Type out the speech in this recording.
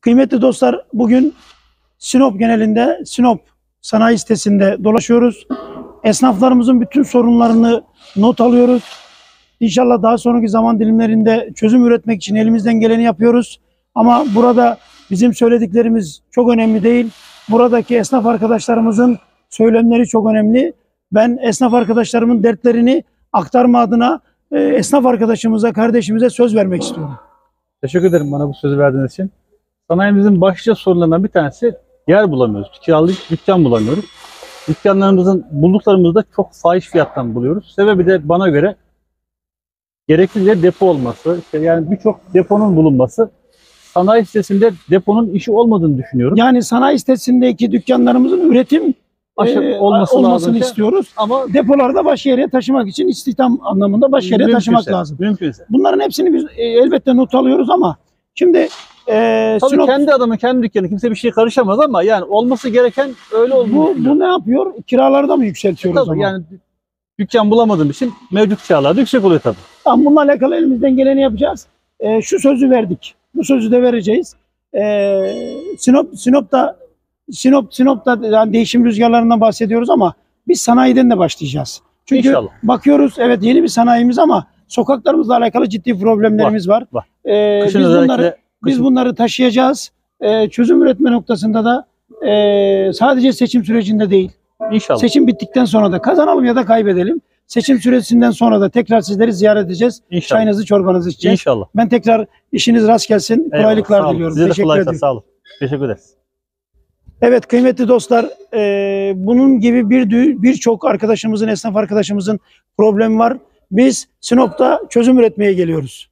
Kıymetli dostlar bugün Sinop genelinde Sinop sanayi sitesinde dolaşıyoruz. Esnaflarımızın bütün sorunlarını not alıyoruz. İnşallah daha sonraki zaman dilimlerinde çözüm üretmek için elimizden geleni yapıyoruz. Ama burada bizim söylediklerimiz çok önemli değil. Buradaki esnaf arkadaşlarımızın söylemleri çok önemli. Ben esnaf arkadaşlarımın dertlerini aktarma adına e, esnaf arkadaşımıza, kardeşimize söz vermek istiyorum. Teşekkür ederim bana bu sözü verdiğiniz için. Sanayimizin başlıca sorunlarından bir tanesi yer bulamıyoruz. Kiralık dükkan bulamıyoruz. Dükkanlarımızın bulduklarımızı da çok fahiş fiyattan buluyoruz. Sebebi de bana göre gerekli de depo olması. İşte yani birçok deponun bulunması. Sanayi sitesinde deponun işi olmadığını düşünüyorum. Yani sanayi sitesindeki dükkanlarımızın üretim Aşırı e, olması olmasını lazım istiyoruz. Ama Depolarda başka yere taşımak için istihdam anlamında başka yere taşımak lazım. Mümkünse. Bunların hepsini biz e, elbette not alıyoruz ama şimdi e, Tabii Sinop kendi adamın kendi dükkanı kimse bir şey karışamaz ama yani olması gereken öyle olduğunu bu, bu ne yapıyor? Kiraları da mı yükseltiyoruz o Tabii zaman? yani dükkan bulamadığım için mevcut kiralar yüksek oluyor tabii. Tamam, bununla alakalı elimizden geleni yapacağız. E, şu sözü verdik. Bu sözü de vereceğiz. E, Sinop Sinop'ta Sinop Sinop'ta yani değişim rüzgarlarından bahsediyoruz ama biz sanayiden de başlayacağız. Çünkü İnşallah. bakıyoruz evet yeni bir sanayimiz ama sokaklarımızla alakalı ciddi problemlerimiz var. var. E, biz Kışın bunları özellikle biz bunları taşıyacağız. E, çözüm üretme noktasında da e, sadece seçim sürecinde değil. inşallah. Seçim bittikten sonra da kazanalım ya da kaybedelim. Seçim süresinden sonra da tekrar sizleri ziyaret edeceğiz. İnşallah. Çayınızı çorbanızı içeceğiz. İnşallah. Ben tekrar işiniz rast gelsin. Eyvallah, Kolaylıklar diliyorum. Size Teşekkür ederim. Sağ olun. Teşekkür ederiz. Evet kıymetli dostlar, e, bunun gibi bir birçok arkadaşımızın, esnaf arkadaşımızın problemi var. Biz Sinop'ta çözüm üretmeye geliyoruz.